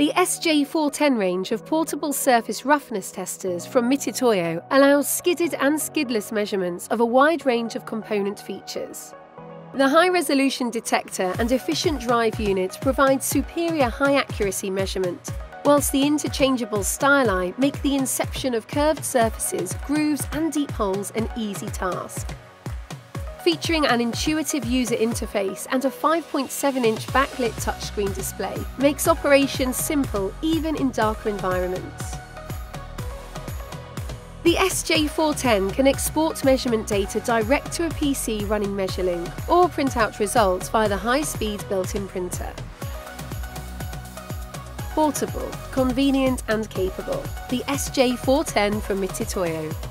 The SJ410 range of portable surface roughness testers from Mitutoyo allows skidded and skidless measurements of a wide range of component features. The high resolution detector and efficient drive unit provide superior high accuracy measurement, whilst the interchangeable styli make the inception of curved surfaces, grooves, and deep holes an easy task featuring an intuitive user interface and a 5.7 inch backlit touchscreen display, makes operations simple even in darker environments. The SJ410 can export measurement data direct to a PC running MeasurLink or print out results via the high-speed built-in printer. Portable, convenient and capable, the SJ410 from Mitutoyo.